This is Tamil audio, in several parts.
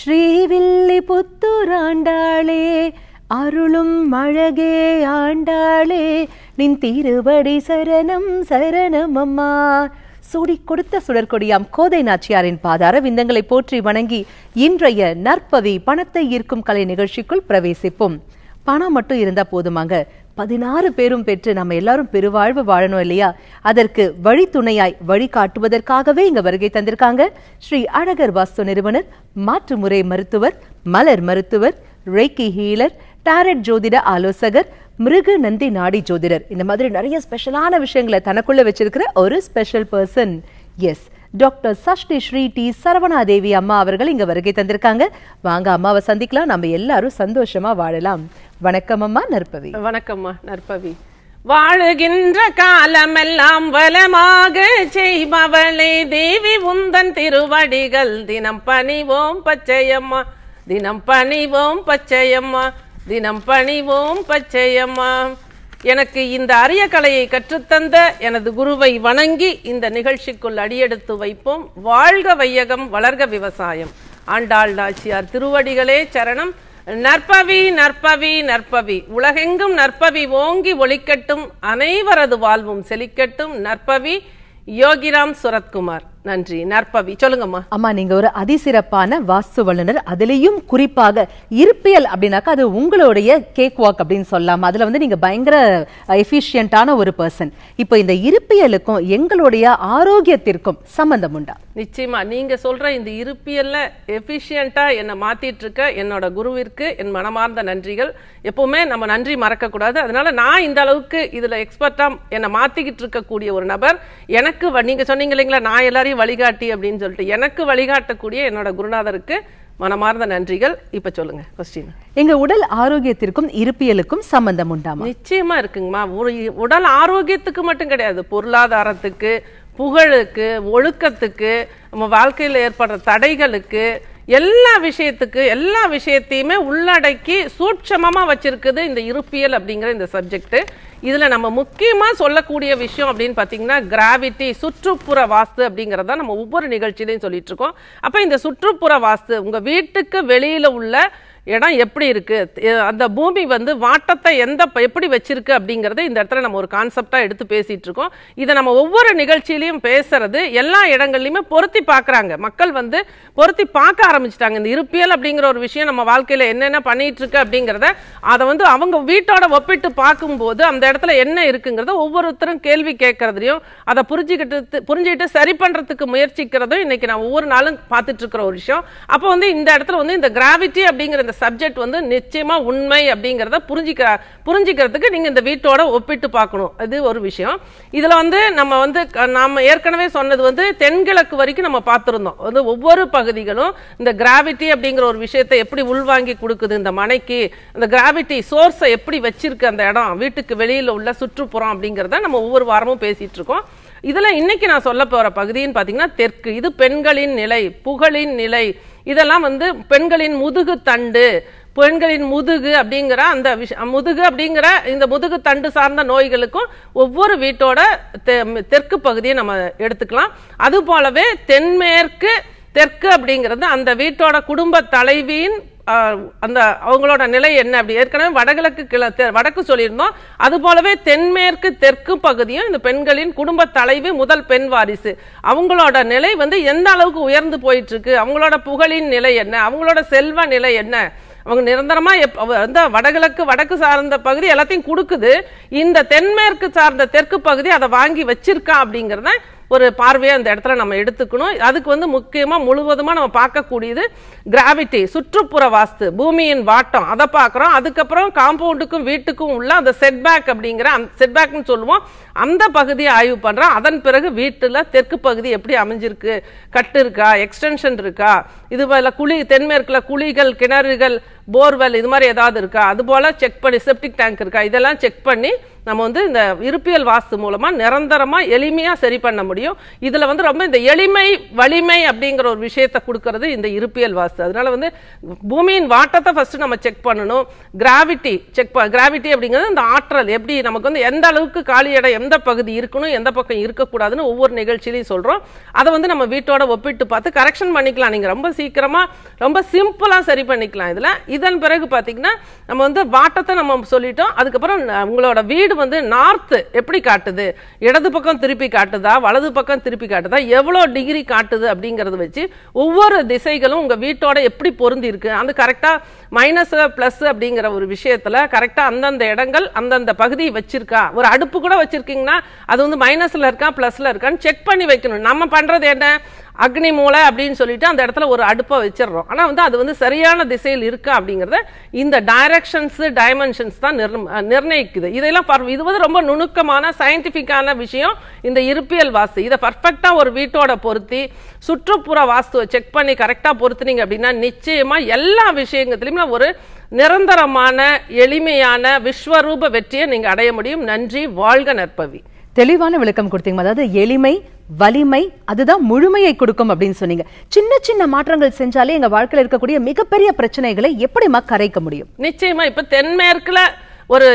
ஸ்ரீவில்லி புத்துராண்டாளே அருளும் அழகே ஆண்டாளே நின் திருவடி சரணம் சரணம் அம்மா. சூடி கொடுத்த சுடற்கொடியாம் கோதை நாச்சியாரின் பாதார விந்தங்களை போற்றி வணங்கி இன்றைய நற்பவி பணத்தை ஈர்க்கும் கலை நிகழ்ச்சிக்குள் பிரவேசிப்போம். பணம் மட்டும் இருந்தா போதுமாங்க. பதினாறு பேரும் பெற்று நம்ம எல்லாரும் பெருவாழ்வு வாழணும் இல்லையா? அதற்கு வழித்துணையாய் வழிகாட்டுவதற்காகவே இங்க வருகை தந்திருக்காங்க. ஸ்ரீ அழகர் வாஸ்து நிறுவனர் மாற்றுமுறை மருத்துவர் மலர் மருத்துவர் ரேக்கி ஹீலர் டாரட் ஜோதிட ஆலோசகர் மிருக நந்தி நாடி ஜோதிடர். இந்த மாதிரி நிறைய ஸ்பெஷலான விஷயங்களை தனக்குள்ள வச்சிருக்கிற ஒரு special person S doctor Sashti Sri D Saravanadevi அம்மா அவர்கள் இங்க வருகை தந்திருக்காங்க. வாங்க அம்மாவை சந்திக்கலாம். நம்ம எல்லாரும் சந்தோஷமா வாழலாம். வணக்கம் அம்மா நற்பவி. வணக்கம்மா நற்பவி. வாழுகின்ற காலமெல்லாம் வளமாக செய்பவளே தேவி உந்தன் திருவடிகள். தினம் பணிவோம் பச்சையம்மா. தினம் பணிவோம் பச்சையம்மா. தினம் பணிவோம் பச்சையம்மா. எனக்கு இந்த அரிய கலையை கற்றுத்தந்த எனது குருவை வணங்கி இந்த நிகழ்ச்சிக்குள் அடியெடுத்து வைப்போம். வாழ்க வையகம் வளர்க விவசாயம். ஆண்டாள் நாச்சியார் திருவடிகளே சரணம். நற்பவி நற்பவி நற்பவி. உலகெங்கும் நற்பவி ஓங்கி ஒளிக்கட்டும். அனைவரது வாழ்வும் செழிக்கட்டும். நற்பவி யோகிராம் சுரத்குமார். நன்றி. நற்பவி சொல்லுங்கம்மா. அம்மா நீங்க ஒரு அதிசிறப்பான வாஸ்து வல்லுனர் அதுலயும் குறிப்பாக இருப்பியல் அப்படின்னாக்கா அது உங்களுடைய கேக் வாக் அப்படின்னு சொல்லலாம் அதுல வந்து நீங்க பயங்கர எஃபிஷியன்டான ஒரு பர்சன் இப்போ இந்த இருப்பியலுக்கும் எங்களுடைய ஆரோக்கியத்திற்கும் சம்பந்தம் உண்டா? நிச்சயமா. நீங்க சொல்ற இந்த இருப்பியல்ல எஃபிஷியண்டா என்னை மாத்திட்டு இருக்க என்னோட குருவிற்கு என் மனமார்ந்த நன்றிகள். எப்பவுமே நம்ம நன்றி மறக்க கூடாது அதனால நான் இந்த அளவுக்கு இதுல எக்ஸ்பர்ட்டா என்னை மாத்திக்கிட்டு இருக்கக்கூடிய ஒரு நபர். எனக்கு நீங்க சொன்னீங்க இல்லைங்களா நான் எல்லாரையும் வழிகாட்டி அப்படின்னு சொல்லிட்டு எனக்கு வழிகாட்டக்கூடிய என்னோட குருநாதருக்கு மனமார்ந்த நன்றிகள். இப்ப சொல்லுங்க கொஸ்டின். எங்க உடல் ஆரோக்கியத்திற்கும் இருப்பியலுக்கும் சம்பந்தம் உண்டாமா? நிச்சயமா இருக்குங்கம்மா. உடல் ஆரோக்கியத்துக்கு மட்டும் கிடையாது பொருளாதாரத்துக்கு புகழுக்கு ஒழுக்கத்துக்கு நம்ம வாழ்க்கையில் ஏற்படுற தடைகளுக்கு எல்லா விஷயத்துக்கு எல்லா விஷயத்தையுமே உள்ளடக்கி சூட்சமமாக வச்சிருக்குது இந்த இருப்பியல் அப்படிங்கிற இந்த சப்ஜெக்ட் இதில் நம்ம முக்கியமாக சொல்லக்கூடிய விஷயம் அப்படின்னு பார்த்தீங்கன்னா கிராவிட்டி சுற்றுப்புற வாஸ்து அப்படிங்கறத நம்ம ஒவ்வொரு நிகழ்ச்சியிலையும் சொல்லிட்டு இருக்கோம். அப்போ இந்த சுற்றுப்புற வாஸ்து உங்கள் வீட்டுக்கு வெளியில் உள்ள இடம் எப்படி இருக்குது அந்த பூமி வந்து வாட்டத்தை எந்த ப- எப்படி வச்சிருக்கு அப்படிங்கிறத இந்த இடத்துல நம்ம ஒரு கான்செப்டாக எடுத்து பேசிகிட்டு இருக்கோம். இதை நம்ம ஒவ்வொரு நிகழ்ச்சியிலையும் பேசுறது எல்லா இடங்கள்லையுமே பொருத்தி பார்க்குறாங்க. மக்கள் வந்து பொருத்தி பார்க்க ஆரம்பிச்சிட்டாங்க. இந்த இருப்பியல் அப்படிங்கிற ஒரு விஷயம் நம்ம வாழ்க்கையில் என்னென்ன பண்ணிகிட்டு இருக்கு அப்படிங்கிறத அதை வந்து அவங்க வீட்டோட ஒப்பிட்டு பார்க்கும்போது அந்த இடத்துல என்ன இருக்குங்கிறத ஒவ்வொருத்தரும் கேள்வி கேட்கறதுலையும் அதை புரிஞ்சுக்கிட்டு புரிஞ்சுக்கிட்டு சரி பண்ணுறதுக்கு முயற்சிக்கிறதும் இன்னைக்கு நான் ஒவ்வொரு நாளும் பார்த்துட்டு இருக்கிற ஒரு விஷயம். அப்போ வந்து இந்த இடத்துல வந்து இந்த கிராவிட்டி அப்படிங்கிற இந்த சப்ஜெக்ட் வந்து நிச்சயமாக உண்மை அப்படிங்கிறத புரிஞ்சிக்கிற புரிஞ்சிக்கிறதுக்கு நீங்கள் இந்த வீட்டோட ஒப்பிட்டு பார்க்கணும். இது ஒரு விஷயம். இதில் வந்து நம்ம வந்து க- ஏற்கனவே சொன்னது வந்து தென்கிழக்கு வரைக்கும் நம்ம பார்த்துருந்தோம். வந்து ஒவ்வொரு பகுதிகளும் இந்த கிராவிட்டி அப்படிங்கிற ஒரு விஷயத்தை எப்படி உள்வாங்கி கொடுக்குது இந்த மனைக்கு அந்த கிராவிட்டி சோர்ஸை எப்படி வச்சிருக்கு அந்த இடம் வீட்டுக்கு வெளியில் உள்ள சுற்றுப்புறம் அப்படிங்கிறத நம்ம ஒவ்வொரு வாரமும் பேசிகிட்டு இருக்கோம். இதில் இன்னைக்கு நான் சொல்ல போகிற பகுதின்னு பார்த்தீங்கன்னா தெற்கு. இது பெண்களின் நிலை புகழின் நிலை இதெல்லாம் வந்து பெண்களின் முதுகு தண்டு. பெண்களின் முதுகு அப்படிங்கிற அந்த விஷ முதுகு அப்படிங்கிற இந்த முதுகு தண்டு சார்ந்த நோய்களுக்கும் ஒவ்வொரு வீட்டோட தெ- தெற்கு பகுதியை நம்ம எடுத்துக்கலாம். அது போலவே தென்மேற்கு தெற்கு அப்படிங்கிறது அந்த வீட்டோட குடும்ப தலைவியின் அந்த அவங்களோட நிலை என்ன அப்படி? ஏற்கனவே வடகிழக்கு கிழ தெ- வடக்கு சொல்லியிருந்தோம். அது போலவே தென்மேற்கு தெற்கு பகுதியும் இந்த பெண்களின் குடும்ப தலைவி முதல் பெண் வாரிசு. அவங்களோட நிலை வந்து எந்த அளவுக்கு உயர்ந்து போயிட்டு இருக்கு அவங்களோட புகழின் நிலை என்ன? அவங்களோட செல்வ நிலை என்ன? அவங்க நிரந்தரமா எப்- அந்த வடகிழக்கு வடக்கு சார்ந்த பகுதி எல்லாத்தையும் கொடுக்குது. இந்த தென்மேற்கு சார்ந்த தெற்கு பகுதி அதை வாங்கி வச்சிருக்கா அப்படிங்கிறத ஒரு பார்வையை அந்த இடத்துல நம்ம எடுத்துக்கணும். அதுக்கு வந்து முக்கியமாக முழுவதுமாக நம்ம பார்க்கக்கூடியது கிராவிட்டி சுற்றுப்புற வாஸ்து பூமியின் வாட்டம். அதை பார்க்குறோம். அதுக்கப்புறம் காம்பவுண்டுக்கும் வீட்டுக்கும் உள்ள அந்த செட்பேக் அப்படிங்கிற அந்த செட்பேக்னு சொல்லுவோம். அந்த பகுதியை ஆய்வு பண்ணுறோம் அதன் பிறகு வீட்டில் தெற்கு பகுதி எப்படி அமைஞ்சிருக்கு? கட்டு இருக்கா? எக்ஸ்டென்ஷன் இருக்கா? இது போல குழி தென்மேற்கில் குழிகள் கிணறுகள் போர்வெல் இது மாதிரி ஏதாவது இருக்கா? அது போல் செக் பண்ணி செப்டிக் டேங்க் இருக்கா? இதெல்லாம் செக் பண்ணி நம்ம வந்து இந்த இருப்பியல் வாஸ்து மூலமாக நிரந்தரமாக எளிமையாக சரி பண்ண முடியும். இதில் வந்து ரொம்ப இந்த எளிமை வலிமை அப்படிங்கிற ஒரு விஷயத்தை கொடுக்கறது இந்த இருப்பியல் வாஸ்து. அதனால வந்து பூமியின் வாட்டத்தை ஃபர்ஸ்ட் நம்ம செக் பண்ணணும். கிராவிட்டி செக் ப கிராவிட்டி அப்படிங்கிறது இந்த ஆற்றல். எப்படி நமக்கு வந்து எந்த அளவுக்கு காலி இடம் எந்த பகுதி இருக்கணும் எந்த பக்கம் இருக்கக்கூடாதுன்னு ஒவ்வொரு நிகழ்ச்சியிலையும் சொல்கிறோம் அதை வந்து நம்ம வீட்டோட ஒப்பிட்டு பார்த்து கரெக்ஷன் பண்ணிக்கலாம். நீங்கள் ரொம்ப சீக்கிரமாக ரொம்ப சிம்பிளாக சரி பண்ணிக்கலாம் இதில். இதன் பிறகு பார்த்தீங்கன்னா நம்ம வந்து வாட்டத்தை நம்ம சொல்லிட்டோம். அதுக்கப்புறம் உங்களோட வீடு வந்து நார்த்து எப்படி காட்டுது? இடது பக்கம் திருப்பி காட்டுதா? வலது பக்கம் திருப்பி காட்டுதா? எவ்வளோ டிகிரி காட்டுது அப்படிங்கறத வச்சு ஒவ்வொரு திசைகளும் உங்க வீட்டோட எப்படி பொருந்தி இருக்கு அந்த கரெக்டாக மைனஸ் ப்ளஸ் அப்படிங்கிற ஒரு விஷயத்துல கரெக்டாக அந்தந்த இடங்கள் அந்தந்த பகுதி வச்சிருக்கா? ஒரு அடுப்பு கூட வச்சிருக்கீங்கன்னா அது வந்து மைனஸ்ல இருக்கா ப்ளஸில் இருக்கான்னு செக் பண்ணி வைக்கணும். நம்ம பண்ணுறது என்ன? அக்னி மூலை அப்படின்னு சொல்லிட்டு அந்த இடத்துல ஒரு அடுப்பை வச்சிடுறோம். ஆனால் வந்து அது வந்து சரியான திசையில் இருக்கா அப்படிங்கிறத இந்த டைரக்ஷன்ஸ் டைமென்ஷன்ஸ் தான் நிர்ண- நிர்ணயிக்குது. இதெல்லாம் பர்- இது வந்து ரொம்ப நுணுக்கமான சயின்டிஃபிக்கான விஷயம். இந்த இருப்பியல் வாஸ்து. இதை பர்ஃபெக்டாக ஒரு வீட்டோட பொருத்தி சுற்றுப்புற வாஸ்துவை செக் பண்ணி கரெக்டாக பொருத்துனீங்க அப்படின்னா நிச்சயமா எல்லா விஷயங்கத்திலையுமே ஒரு நிரந்தரமான எளிமையான விஸ்வரூப வெற்றியை நீங்கள் அடைய முடியும். நன்றி வாழ்க நற்பவி. தெளிவான விளக்கம் கொடுத்தீங்க. அதாவது எளிமை வலிமை அதுதான் முழுமையை கொடுக்கும் அப்படின்னு சொன்னீங்க. சின்ன சின்ன மாற்றங்கள் செஞ்சாலே எங்க வாழ்க்கையில் இருக்கக்கூடிய மிகப்பெரிய பிரச்சனைகளை எப்படிமா கரைக்க முடியும்? நிச்சயமா இப்ப தென்மேற்குல ஒரு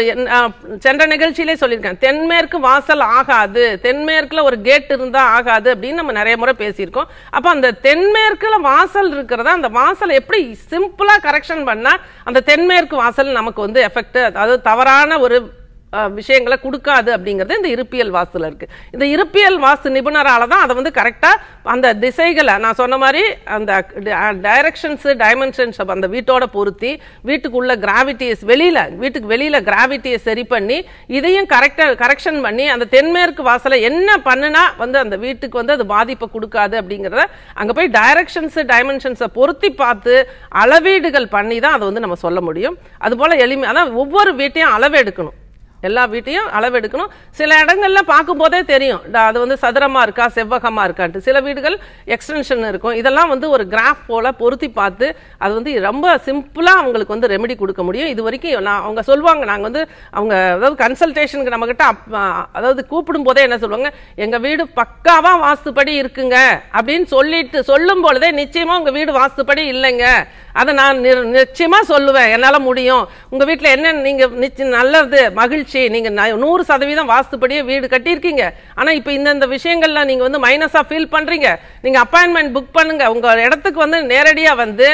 சென்ற நிகழ்ச்சியிலே சொல்லியிருக்கேன். தென்மேற்கு வாசல் ஆகாது. தென்மேற்குல ஒரு கேட் இருந்தா ஆகாது அப்படின்னு நம்ம நிறைய முறை பேசியிருக்கோம். அப்ப அந்த தென்மேற்குல வாசல் இருக்கிறதா அந்த வாசல் எப்படி சிம்பிளா கரெக்ஷன் பண்ணா அந்த தென்மேற்கு வாசல் நமக்கு வந்து எஃபெக்ட் அதாவது தவறான ஒரு விஷயங்களை கொடுக்காது அப்படிங்கிறது இந்த இருப்பியல் வாஸ்துல இருக்கு. இந்த இருப்பியல் வாஸ்து நிபுணரால் தான் அதை வந்து கரெக்டாக அந்த திசைகளை நான் சொன்ன மாதிரி அந்த டைரக்ஷன்ஸு டைமென்ஷன்ஸ் அந்த வீட்டோட பொருத்தி வீட்டுக்குள்ள கிராவிட்டிஸ் வெளியில் வீட்டுக்கு வெளியில் கிராவிட்டியை சரி பண்ணி இதையும் கரெக்டாக கரெக்ஷன் பண்ணி அந்த தென்மேற்கு வாசலை என்ன பண்ணுனா வந்து அந்த வீட்டுக்கு வந்து அது பாதிப்பை கொடுக்காது அப்படிங்கிறத அங்கே போய் டைரக்ஷன்ஸு டைமென்ஷன்ஸை பொருத்தி பார்த்து அளவீடுகள் பண்ணி தான் அதை வந்து நம்ம சொல்ல முடியும். அதுபோல் எளிமையாக அதான் ஒவ்வொரு வீட்டையும் அளவெடுக்கணும். எல்லா வீட்டையும் அளவெடுக்கணும். சில இடங்கள்ல பார்க்கும்போதே தெரியும். அது வந்து சதுரமா இருக்கா செவ்வகமா இருக்கான்ட்டு. சில வீடுகள் எக்ஸ்டென்ஷன் இருக்கும். இதெல்லாம் வந்து ஒரு கிராஃப் போல பொருத்தி பார்த்து அது வந்து ரொம்ப சிம்பிளா அவங்களுக்கு வந்து ரெமெடி கொடுக்க முடியும். இது வரைக்கும் நான் அவங்க சொல்லுவாங்க நாங்க வந்து அவங்க அதாவது கன்சல்டேஷனுக்கு நம்ம கிட்ட அதாவது கூப்பிடும் போதே என்ன சொல்லுவாங்க எங்க வீடு பக்காவா வாஸ்துப்படி இருக்குங்க. அப்படின்னு சொல்லிட்டு சொல்லும் பொழுதே நிச்சயமா உங்க வீடு வாஸ்துப்படி இல்லைங்க. அதை நான் நிச்சயமா சொல்லுவேன். என்னால முடியும். உங்க வீட்டுல என்ன நீங்க நிச்சயம் நல்லது மகிழ்ச்சி நீங்க நூறு சதவீதம் வாஸ்துப்படியே வீடு கட்டியிருக்கீங்க. ஆனா இப்ப இந்தந்த விஷயங்கள்லாம் நீங்க வந்து மைனஸா ஃபீல் பண்றீங்க. நீங்க அப்பாயின்மெண்ட் புக் பண்ணுங்க. உங்க இடத்துக்கு வந்து நேரடியா வந்து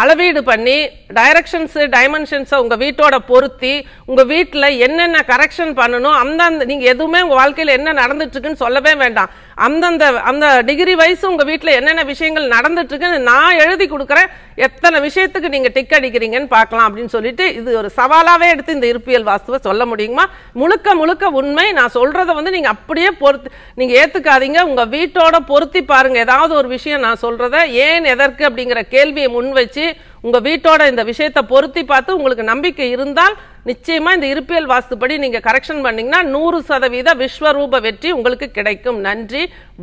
அளவீடு பண்ணி டைரக்ஷன்ஸ் டைமென்ஷன்ஸை உங்க வீட்டோட பொருத்தி உங்க வீட்டில் என்னென்ன கரெக்ஷன் பண்ணணும் அந்தந்த நீங்க எதுவுமே உங்க வாழ்க்கையில் என்ன நடந்துட்டு இருக்குன்னு சொல்லவே வேண்டாம். அந்தந்த அந்த டிகிரி வைஸ் உங்க வீட்டில் என்னென்ன விஷயங்கள் நடந்துட்டு இருக்குன்னு நான் எழுதி கொடுக்குறேன். எத்தனை விஷயத்துக்கு நீங்க டிக் அடிக்கிறீங்கன்னு பார்க்கலாம் அப்படின்னு சொல்லிட்டு இது ஒரு சவாலாவே எடுத்து இந்த இருப்பியல் வாஸ்துவை சொல்ல முடியுமா? முழுக்க முழுக்க உண்மை. நான் சொல்றதை வந்து நீங்க அப்படியே பொறுத்து நீங்க ஏத்துக்காதீங்க. உங்க வீட்டோட பொருத்தி பாருங்க. ஏதாவது ஒரு விஷயம் நான் சொல்றத ஏன் எதற்கு அப்படிங்கிற கேள்வியை முன் வச்சு உங்கள் வீட்டோட இந்த விஷயத்தை பொருத்தி பார்த்து உங்களுக்கு நம்பிக்கை இருந்தால் நிச்சயமாக இந்த இருப்பியல் வாஸ்துப்படி நீங்கள் கரெக்ஷன் பண்ணிங்கன்னா நூறு சதவீத விஸ்வரூப வெற்றி உங்களுக்கு கிடைக்கும். நன்றி.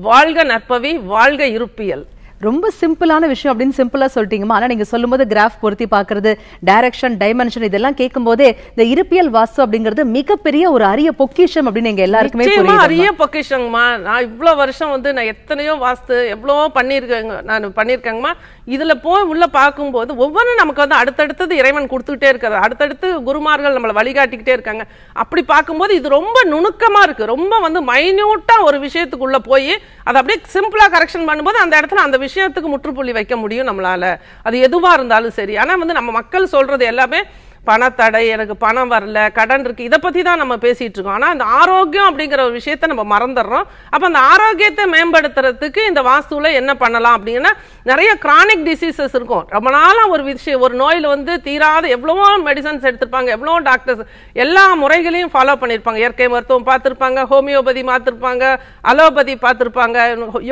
வாழ்க நற்பவி வாழ்க இருப்பியல். ரொம்ப சிம்பிளான விஷயம் அப்படின்னு சிம்பிளா சொல்லிட்டீங்கம்மா. ஆனா நீங்க சொல்லும்போது கிராஃப் பொருத்தி பார்க்கிறது டைரக்ஷன் டைமென்ஷன் இதெல்லாம் கேட்கும்போதே இந்த இருப்பியல் வாஸ்து அப்படிங்கிறது மிகப்பெரிய ஒரு அரிய பொக்கிஷம் அப்படின்னு எங்க எல்லாருக்குமே அரிய பொக்கிஷங்கம்மா. நான் இவ்வளவு வருஷம் வந்து நான் எத்தனையோ வாஸ்து எவ்வளவோ பண்ணியிருக்கேங்க நான் பண்ணியிருக்கேங்கம்மா. இதுல போய் உள்ள பார்க்கும்போது ஒவ்வொன்றும் நமக்கு வந்து அடுத்தடுத்தது இறைவன் கொடுத்துக்கிட்டே இருக்காரு. அடுத்தடுத்து குருமார்கள் நம்மளை வழிகாட்டிக்கிட்டே இருக்காங்க. அப்படி பார்க்கும்போது இது ரொம்ப நுணுக்கமா இருக்கு. ரொம்ப வந்து மைன்யூட்டா ஒரு விஷயத்துக்குள்ள போய் அதை அப்படியே சிம்பிளா கரெக்ஷன் பண்ணும்போது அந்த இடத்துல அந்த விஷயத்துக்கு முற்றுப்புள்ளி வைக்க முடியும் நம்மளால. அது எதுவா இருந்தாலும் சரி. ஆனா வந்து நம்ம மக்கள் சொல்றது எல்லாமே பணத்தடை எனக்கு பணம் வரல கடன் இருக்கு. இதை பத்தி தான் நம்ம பேசிட்டு இருக்கோம். ஆனா இந்த ஆரோக்கியம் அப்படிங்கிற ஒரு விஷயத்த நம்ம மறந்துடுறோம். அப்ப அந்த ஆரோக்கியத்தை மேம்படுத்துறதுக்கு இந்த வாஸ்துல என்ன பண்ணலாம் அப்படின்னா நிறைய கிரானிக் டிசீசஸ் இருக்கும். ரொம்ப நாளா ஒரு விஷயம் ஒரு நோயில வந்து தீராத எவ்வளவோ மெடிசன்ஸ் எடுத்திருப்பாங்க எவ்வளவோ டாக்டர்ஸ் எல்லா முறைகளையும் ஃபாலோ பண்ணியிருப்பாங்க. இயற்கை மருத்துவம் பார்த்திருப்பாங்க ஹோமியோபதி பார்த்திருப்பாங்க அலோபதி பார்த்திருப்பாங்க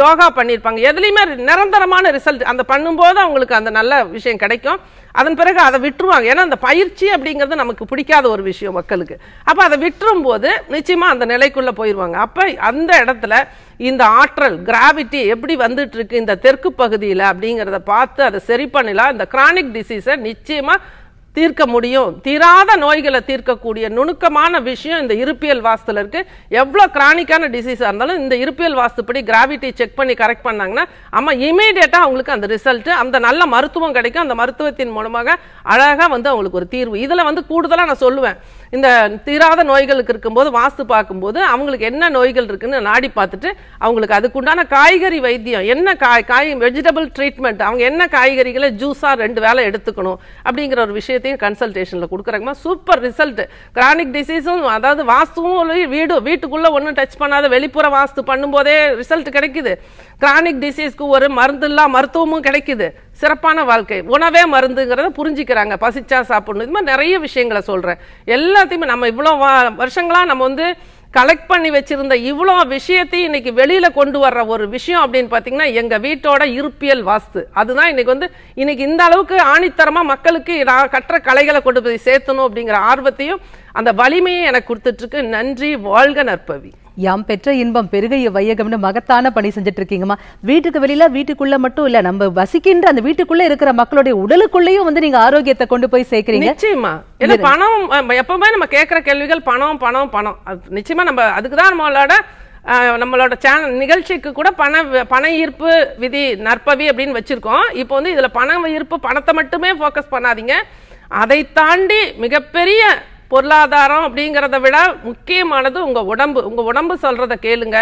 யோகா பண்ணியிருப்பாங்க. எதுலையுமே நிரந்தரமான ரிசல்ட் அந்த பண்ணும்போது அவங்களுக்கு அந்த நல்ல விஷயம் கிடைக்கும். அதன் பிறகு அதை விட்டுருவாங்க. ஏன்னா அந்த பயிற்சி அப்படிங்கிறது நமக்கு பிடிக்காத ஒரு விஷயம் மக்களுக்கு. அப்போ அதை விட்டுரும் போது நிச்சயமாக அந்த நிலைக்குள்ளே போயிடுவாங்க அப்போ அந்த இடத்துல இந்த ஆற்றல் கிராவிட்டி எப்படி வந்துட்டு இருக்கு இந்த தெற்கு பகுதியில் அப்படிங்கிறத பார்த்து அதை சரி பண்ணலாம். இந்த கிரானிக் டிசீஸை நிச்சயமாக தீர்க்க முடியும். தீராத நோய்களை தீர்க்கக்கூடிய நுணுக்கமான விஷயம் இந்த இருப்பியல் வாஸ்துல இருக்கு. எவ்வளோ கிரானிக்கான டிசீஸாக இருந்தாலும் இந்த இருப்பியல் வாஸ்துப்படி கிராவிட்டி செக் பண்ணி கரெக்ட் பண்ணாங்கன்னா ஆமா இமீடியட்டா அவங்களுக்கு அந்த ரிசல்ட் அந்த நல்ல மருத்துவம் கிடைக்கும். அந்த மருத்துவத்தின் மூலமாக அழகா வந்து அவங்களுக்கு ஒரு தீர்வு. இதுல வந்து கூடுதலா நான் சொல்லுவேன். இந்த தீராத நோய்களுக்கு இருக்கும்போது வாஸ்து பார்க்கும்போது அவங்களுக்கு என்ன நோய்கள் இருக்குன்னு நாடி பார்த்துட்டு அவங்களுக்கு அதுக்குண்டான காய்கறி வைத்தியம் என்ன காய் காய் வெஜிடபிள் ட்ரீட்மெண்ட் அவங்க என்ன காய்கறிகளை ஜூஸாக ரெண்டு வேலை எடுத்துக்கணும் அப்படிங்கிற ஒரு விஷயத்தையும் கன்சல்டேஷனில் கொடுக்குறாங்கம்மா சூப்பர் ரிசல்ட் கிரானிக் டிசீஸும் அதாவது வாஸ்துவும் வீடு வீட்டுக்குள்ளே ஒன்றும் டச் பண்ணாத வெளிப்புற வாஸ்து பண்ணும்போதே ரிசல்ட் கிடைக்குது. கிரானிக் டிசீஸ்க்கு ஒரு மருந்து இல்லா மருத்துவமும் கிடைக்குது. சிறப்பான வாழ்க்கை. உணவே மருந்துங்கிறத புரிஞ்சுக்கிறாங்க. பசிச்சா சாப்பிடணும். இது மாதிரி நிறைய விஷயங்களை சொல்கிறேன் எல்லாத்தையுமே நம்ம இவ்வளோ வா- வருஷங்களாக நம்ம வந்து கலெக்ட் பண்ணி வச்சிருந்த இவ்வளோ விஷயத்தையும் இன்னைக்கு வெளியில கொண்டு வர்ற ஒரு விஷயம் அப்படின்னு பார்த்தீங்கன்னா எங்க வீட்டோட இருப்பியல் வாஸ்து. அதுதான் இன்னைக்கு வந்து இன்னைக்கு இந்த அளவுக்கு ஆணித்தரமா மக்களுக்கு நான் கற்ற கலைகளை கொண்டு போய் சேர்த்தணும் அப்படிங்கிற ஆர்வத்தையும் அந்த வலிமையும் எனக்கு கொடுத்துட்ருக்கு நன்றி வாழ்க நற்பவி. யாம் பெற்ற இன்பம் பெருகைய வையகம்னு மகத்தான பணி செஞ்சுட்டு இருக்கீங்கம்மா வீட்டுக்கு வெளியில வீட்டுக்குள்ள மட்டும் இல்ல நம்ம வசிக்கின்ற அந்த வீட்டுக்குள்ள இருக்கிற மக்களுடைய உடலுக்குள்ளேயும் வந்து நீங்க ஆரோக்கியத்தை கொண்டு போய் சேர்க்கறீங்க. நிச்சயமா. இல்ல பணம் எப்பவுமே நம்ம கேட்கிற கேள்விகள் பணம் பணம் பணம். நிச்சயமா நம்ம அதுக்கு தான் நம்மளோட நம்மளோட சேனல் நிகழ்ச்சிக்கு கூட பண பண ஈர்ப்பு விதி நற்பவி அப்படின்னு வச்சிருக்கோம். இப்போ வந்து இதுல பண ஈர்ப்பு பணத்தை மட்டுமே ஃபோக்கஸ் பண்ணாதீங்க. அதை தாண்டி மிகப்பெரிய பொருளாதாரம் அப்படிங்கிறத விட முக்கியமானது உங்கள் உடம்பு. உங்கள் உடம்பு சொல்கிறத கேளுங்க.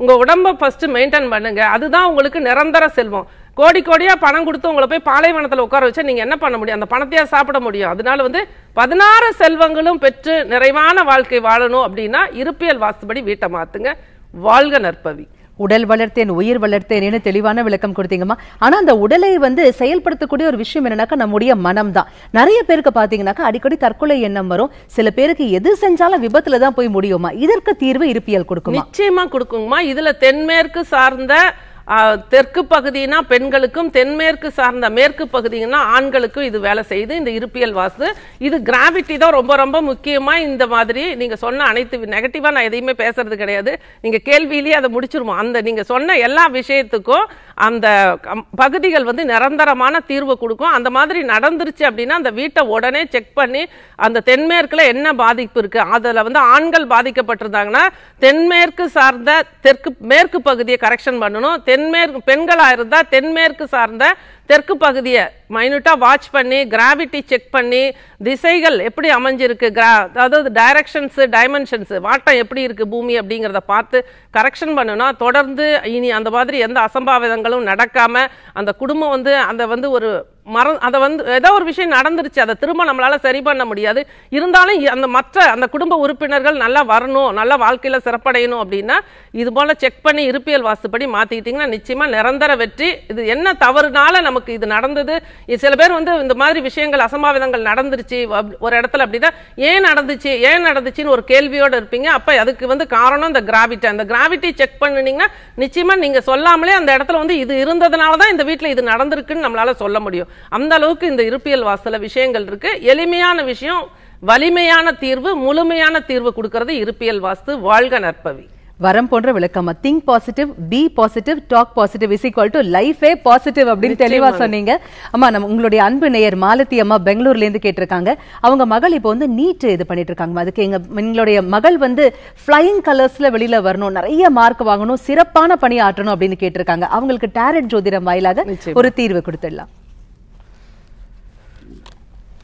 உங்கள் உடம்ப ஃபஸ்ட்டு மெயின்டைன் பண்ணுங்க. அதுதான் உங்களுக்கு நிரந்தர செல்வம். கோடி கோடியாக பணம் கொடுத்து உங்களை போய் பாலைவனத்தில் உட்கார வச்சா நீங்கள் என்ன பண்ண முடியும்? அந்த பணத்தையாக சாப்பிட முடியும். அதனால வந்து பதினாறு செல்வங்களும் பெற்று நிறைவான வாழ்க்கை வாழணும் அப்படின்னா இருப்பியல் வாஸ்துபடி வீட்டை மாற்றுங்க வாழ்க நற்பவி. உடல் வளர்த்தேன் உயிர் வளர்த்தேன்னு தெளிவான விளக்கம் கொடுத்தீங்கம்மா. ஆனா அந்த உடலை வந்து செயல்படுத்தக்கூடிய ஒரு விஷயம் என்னன்னாக்கா நம்முடைய மனம் தான் நிறைய பேருக்கு பாத்தீங்கன்னாக்கா அடிக்கடி தற்கொலை எண்ணம் வரும். சில பேருக்கு எது செஞ்சாலும் விபத்துல தான் போய் முடியுமா? இதற்கு தீர்வு இருப்பியல் கொடுக்கும்? நிச்சயமா கொடுக்குங்கம்மா. இதுல தென்மேற்கு சார்ந்த தெற்கு பகுதினா பெண்களுக்கும் தென்மேற்கு சார்ந்த மேற்கு பகுதினா ஆண்களுக்கும் இது வேலை செய்யுது. இந்த இருப்பியல் வாஸ்து இது கிராவிட்டி தான் ரொம்ப ரொம்ப முக்கியமா இந்த மாதிரி நீங்க சொன்ன அனைத்து நெகட்டிவா நான் எதையுமே பேசுறது கிடையாது. நீங்க கேள்வியிலேயே அதை முடிச்சிருவோம். அந்த நீங்க சொன்ன எல்லா விஷயத்துக்கும் அந்த பகுதிகள் வந்து நிரந்தரமான தீர்வு கொடுக்கும். அந்த மாதிரி நடந்துருச்சு அப்படின்னா அந்த வீட்டை உடனே செக் பண்ணி அந்த தென்மேற்குல என்ன பாதிப்பு இருக்கு? அதுல வந்து ஆண்கள் பாதிக்கப்பட்டிருந்தாங்கன்னா தென்மேற்கு சார்ந்த தெற்கு மேற்கு பகுதியை கரெக்ஷன் பண்ணணும். தென்மேற்கு பெண்களாக இருந்தால் தென்மேற்கு சார்ந்த தெற்கு பகுதியை மைனூட்டாக வாட்ச் பண்ணி கிராவிட்டி செக் பண்ணி திசைகள் எப்படி அமைஞ்சிருக்கு கிரா அதாவது டைரக்ஷன்ஸு டைமென்ஷன்ஸு வாட்டம் எப்படி இருக்குது பூமி அப்படிங்கிறத பார்த்து கரெக்ஷன் பண்ணணும் தொடர்ந்து இனி அந்த மாதிரி எந்த அசம்பாவிதங்களும் நடக்காமல் அந்த குடும்பம் வந்து அந்த வந்து ஒரு மற அதை வந்து ஏதோ ஒரு விஷயம் நடந்துருச்சு. அதை திரும்ப நம்மளால் சரி பண்ண முடியாது. இருந்தாலும் அந்த மற்ற அந்த குடும்ப உறுப்பினர்கள் நல்லா வரணும் நல்லா வாழ்க்கையில் சிறப்படையணும் அப்படின்னா இது போல் செக் பண்ணி இருப்பியல் வாசுப்படி மாற்றிக்கிட்டிங்கன்னா நிச்சயமாக நிரந்தர வெற்றி. இது என்ன தவறுனால நமக்கு இது நடந்தது? சில பேர் வந்து இந்த மாதிரி விஷயங்கள் அசம்பாவிதங்கள் நடந்துருச்சு. ஒரு இடத்துல அப்படிதான் ஏன் நடந்துச்சு? ஏன் நடந்துச்சுன்னு ஒரு கேள்வியோடு இருப்பீங்க. அப்போ அதுக்கு வந்து காரணம் இந்த கிராவிட்டி அந்த கிராவிட்டி செக் பண்ணினீங்கன்னா நிச்சயமாக நீங்கள் சொல்லாமலே அந்த இடத்துல வந்து இது இருந்ததுனால தான் இந்த வீட்டில் இது நடந்திருக்குன்னு நம்மளால் சொல்ல முடியும். அந்த அளவுக்கு இந்த இருப்பியல் வாசல விஷயங்கள் இருக்கு. எளிமையான விஷயம் வலிமையான தீர்வு முழுமையான தீர்வு கொடுக்கறது இருப்பியல் வாஸ்து வாழ்க நற்பவி. வரம் போன்ற விளக்கமா. Think positive be positive talk positive is equal to லைஃபே பாசிட்டிவ் அப்படின்னு தெளிவா சொன்னீங்க. அம்மா நம்ம உங்களுடைய அன்பு நேயர் மாலதி அம்மா பெங்களூர்ல இருந்து கேட்டிருக்காங்க. அவங்க மகள் இப்போ வந்து நீட் இது பண்ணிட்டு இருக்காங்க. அதுக்கு எங்க எங்களுடைய மகள் வந்து ஃப்ளையிங் கலர்ஸ்ல வெளியில வரணும். நிறைய மார்க் வாங்கணும். சிறப்பான பணி ஆற்றணும் அப்படின்னு கேட்டிருக்காங்க. அவங்களுக்கு டேரட் ஜோதிடம் வாயிலாக. ஒரு தீர்வு கொடுத்துடலாம்.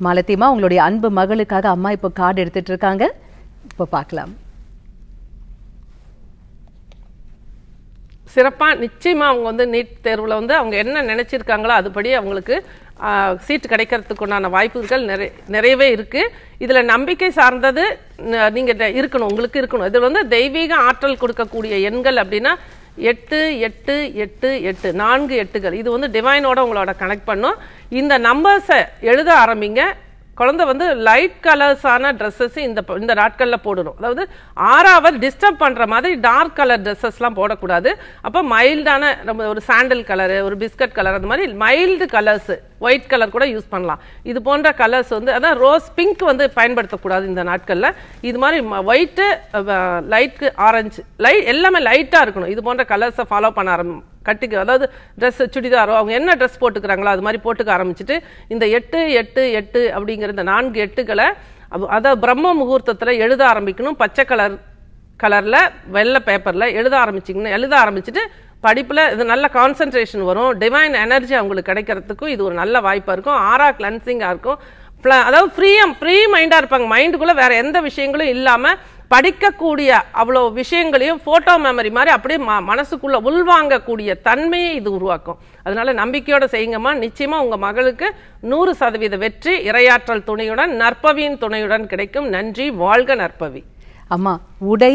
மாலத்தியம்மா உங்களுடைய அன்பு மகளுக்காக அம்மா இப்போ கார்டு எடுத்துட்டு இருக்காங்க. இப்போ பார்க்கலாம். சிறப்பா நிச்சயமா அவங்க வந்து நீட் தேர்வுல வந்து அவங்க என்ன நினைச்சிருக்காங்களோ அதுபடி அவங்களுக்கு சீட் கிடைக்கிறதுக்கு உண்டான வாய்ப்புகள் நிறை நிறையவே இருக்கு. இதுல நம்பிக்கை சார்ந்தது நீங்கள் இருக்கணும் உங்களுக்கு இருக்கணும். இது வந்து தெய்வீக ஆற்றல் கொடுக்கக்கூடிய எண்கள் அப்படின்னா எட்டு எட்டு எட்டு எட்டு. நான்கு எட்டுகள். இது வந்து டிவைனோட உங்களோட கனெக்ட் பண்ணும். இந்த நம்பர்ஸை எழுத ஆரம்பிங்க. குழந்தை வந்து லைட் கலர்ஸான ட்ரெஸ்ஸஸ் இந்த இந்த நாட்களில் போடணும். அதாவது ஆறாவது டிஸ்டர்ப் பண்ணுற மாதிரி டார்க் கலர் ட்ரெஸ்ஸஸ்லாம் போடக்கூடாது. அப்போ மைல்டான நம்ம ஒரு சாண்டல் கலரு ஒரு பிஸ்கட் கலர் அந்த மாதிரி மைல்டு கலர்ஸு ஒயிட் கலர் கூட யூஸ் பண்ணலாம். இது போன்ற கலர்ஸ் வந்து அதான் ரோஸ் பிங்க் வந்து பயன்படுத்தக்கூடாது இந்த நாட்களில். இது மாதிரி ஒயிட்டு லைட்டு ஆரஞ்சு லைட் எல்லாமே லைட்டாக இருக்கணும். இது போன்ற கலர்ஸை ஃபாலோ பண்ண ஆரம்பி கட்டிக்க அதாவது ட்ரெஸ் சுடிதாரோ அவங்க என்ன ட்ரெஸ் போட்டுக்கிறாங்களோ அது மாதிரி போட்டுக்க ஆரம்பிச்சுட்டு இந்த எட்டு எட்டு எட்டு அப்படிங்கிற இந்த நான்கு எட்டுகளை அது- அதை பிரம்ம முகூர்த்தத்தில் எழுத ஆரம்பிக்கணும். பச்சை கலர் கலரில் வெள்ளை பேப்பரில் எழுத ஆரம்பிச்சிங்கன்னா எழுத ஆரம்பிச்சுட்டு படிப்பில் இது நல்ல கான்சென்ட்ரேஷன் வரும். டிவைன் எனர்ஜி அவங்களுக்கு கிடைக்கிறதுக்கும் இது ஒரு நல்ல வாய்ப்பாக இருக்கும். ஆறா கிளன்சிங்காக இருக்கும். அதாவது ஃப்ரீயா ஃப்ரீ மைண்டாக இருப்பாங்க. மைண்டுக்குள்ளே வேறு எந்த விஷயங்களும் இல்லாமல் படிக்கக்கூடிய அவ்வளோ விஷயங்களையும் ஃபோட்டோ மெமரி மாதிரி அப்படியே ம- மனசுக்குள்ளே உள்வாங்கக்கூடிய தன்மையை இது உருவாக்கும். அதனால நம்பிக்கையோடு செய்யுங்கம்மா. நிச்சயமாக உங்கள் மகளுக்கு நூறு சதவீத வெற்றி இரையாற்றல் துணையுடன் நற்பவியின் துணையுடன் கிடைக்கும். நன்றி வாழ்க நற்பவி. அம்மா உடை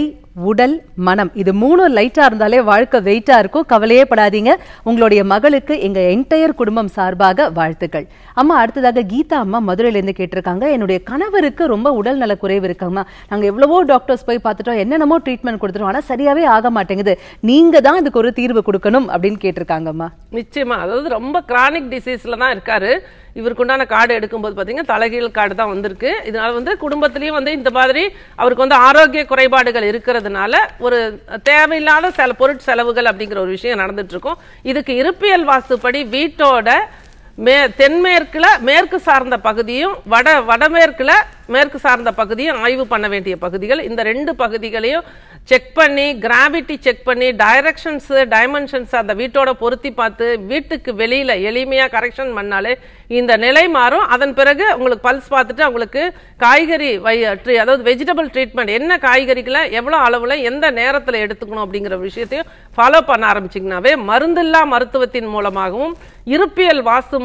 உடல் மனம். இது மூணும் லைட்டா இருந்தாலே வாழ்க்கை வெயிட்டா இருக்கும். கவலையே படாதீங்க. உங்களுடைய மகளுக்கு எங்க என்டையர் குடும்பம் சார்பாக வாழ்த்துக்கள். அம்மா அடுத்ததாக கீதா அம்மா மதுரையில இருந்து கேட்டிருக்காங்க. என்னுடைய கணவருக்கு ரொம்ப உடல் நல குறைவு இருக்காங்கம்மா. நாங்க எவ்வளவோ டாக்டர்ஸ் போய் பார்த்துட்டோம். என்னென்னமோ ட்ரீட்மெண்ட் கொடுத்துருவோம் ஆனா சரியாவே ஆக மாட்டேங்குது. நீங்க தான் இதுக்கு ஒரு தீர்வு கொடுக்கணும் அப்படின்னு கேட்டிருக்காங்கம்மா. நிச்சயமா. அதாவது ரொம்ப கிரானிக் டிசீஸ்ல தான் இருக்காரு. இவருக்கு உண்டான கார்டு எடுக்கும்போது பாத்தீங்கன்னா தலைகீழ் கார்டு தான் வந்திருக்கு. இதனால வந்து குடும்பத்திலயும் வந்து இந்த மாதிரி அவருக்கு வந்து ஆரோக்கிய குறைபாடுகள் இருக்கிறதுனால ஒரு தேவையில்லாத சில பொருட்செலவுகள் அப்படிங்கிற ஒரு விஷயம் நடந்துட்டு இருக்கும் இதுக்கு இருப்பியல் வாஸ்துப்படி வீட்டோட மே தென்மேற்குல மேற்கு சார்ந்த பகுதியும் வட வடமேற்குல மேற்கு சார்ந்த பகுதியும் ஆய்வு பண்ண வேண்டிய பகுதிகள். இந்த ரெண்டு பகுதிகளையும் செக் பண்ணி கிராவிட்டி செக் பண்ணி டைரக்ஷன்ஸ் டைமென்ஷன்ஸ் அந்த வீட்டோட பொருத்தி பார்த்து வீட்டுக்கு வெளியில எளிமையா கரெக்ஷன் பண்ணாலே இந்த நிலை மாறும். அதன் பிறகு உங்களுக்கு பல்ஸ் பார்த்துட்டு உங்களுக்கு காய்கறி வை ட்ரீ அதாவது வெஜிடபிள் ட்ரீட்மெண்ட் என்ன காய்கறிகளை எவ்வளவு அளவுல எந்த நேரத்துல எடுத்துக்கணும் அப்படிங்கிற விஷயத்தையும் ஃபாலோ பண்ண ஆரம்பிச்சிங்கனாவே மருந்தில்லா மருத்துவத்தின் மூலமாகவும் இருப்பியல் வாஸ்து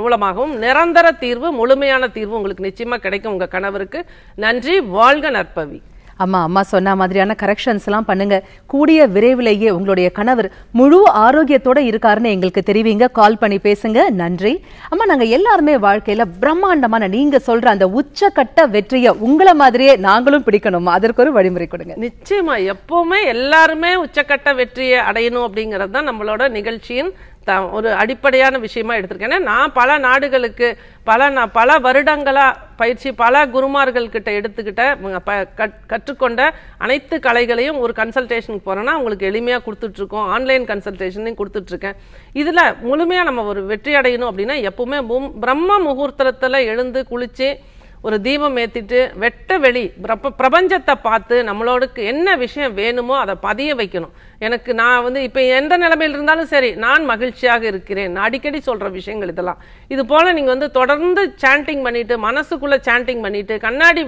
மூலமாகவும் நிரந்தர தீர்வு முழுமையான தீர்வு உங்களுக்கு நிச்சயமா கிடைக்கும். உங்க கணவருக்கு நன்றி வாழ்க நற்பவி. அம்மா அம்மா சொன்ன மாதிரியான கரெக்ஷன்ஸ் எல்லாம் பண்ணுங்க. கூடிய விரைவிலேயே உங்களுடைய கணவர் முழு ஆரோக்கியத்தோட இருக்காருன்னு எங்களுக்கு தெரிவிங்க. கால் பண்ணி பேசுங்க. நன்றி. அம்மா நாங்க எல்லாருமே வாழ்க்கையில பிரம்மாண்டமான நீங்க சொல்ற அந்த உச்சக்கட்ட வெற்றியை உங்களை மாதிரியே நாங்களும் பிடிக்கணுமா அதற்கு ஒரு வழிமுறை கொடுங்க. நிச்சயமா எப்பவுமே எல்லாருமே உச்சக்கட்ட வெற்றியை அடையணும் அப்படிங்கிறது தான் நம்மளோட நிகழ்ச்சியின் த- ஒரு அடிப்படையான விஷயமா எடுத்திருக்கேன். ஏன்னா நான் பல நாடுகளுக்கு பல நான் பல வருடங்களாக பயிற்சி பல குருமார்கள்கிட்ட எடுத்துக்கிட்ட ப- கற்- கற்றுக்கொண்ட அனைத்து கலைகளையும் ஒரு கன்சல்டேஷனுக்கு போகிறேன்னா உங்களுக்கு எளிமையாக கொடுத்துட்ருக்கோம். ஆன்லைன் கன்சல்டேஷனையும் கொடுத்துட்ருக்கேன். இதில் முழுமையாக நம்ம ஒரு வெற்றி அடையணும் அப்படின்னா எப்பவுமே மும்- பிரம்ம முகூர்த்தத்தில் எழுந்து குளிச்சு ஒரு தீபம் ஏற்றிட்டு வெட்ட வெளி பிரபஞ்சத்தை பார்த்து நம்மளோடுக்கு என்ன விஷயம் வேணுமோ அதை பதிய வைக்கணும். எனக்கு நான் வந்து இப்போ எந்த நிலைமையில் இருந்தாலும் சரி நான் மகிழ்ச்சியாக இருக்கிறேன். அடிக்கடி சொல்கிற விஷயங்கள் இதெல்லாம். இது போல் நீங்கள் வந்து தொடர்ந்து சாண்டிங் பண்ணிவிட்டு மனசுக்குள்ளே சாண்டிங் பண்ணிவிட்டு கண்ணாடி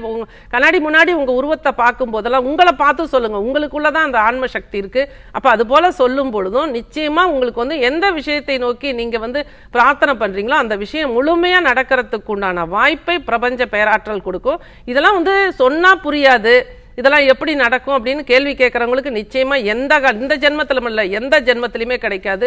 கண்ணாடி முன்னாடி உங்கள் உருவத்தை பார்க்கும் போதெல்லாம் உங்களை பார்த்து உங்களுக்குள்ளே தான் அந்த ஆன்ம சக்தி இருக்குது அப்போ அது போல் சொல்லும் பொழுதும் நிச்சயமாக உங்களுக்கு வந்து எந்த விஷயத்தை நோக்கி நீங்கள் வந்து பிரார்த்தனை பண்ணுறீங்களோ அந்த விஷயம் முழுமையாக நடக்கிறதுக்கு உண்டான வாய்ப்பை பிரபஞ்ச பேராற்றல் கொடுக்கும். இதெல்லாம் வந்து சொன்னால் புரியாது. இதெல்லாம் எப்படி நடக்கும் அப்படின்னு கேள்வி கேட்குறவங்களுக்கு நிச்சயமாக எந்த இந்த ஜென்மத்திலும் இல்லை எந்த ஜென்மத்திலையுமே கிடைக்காது.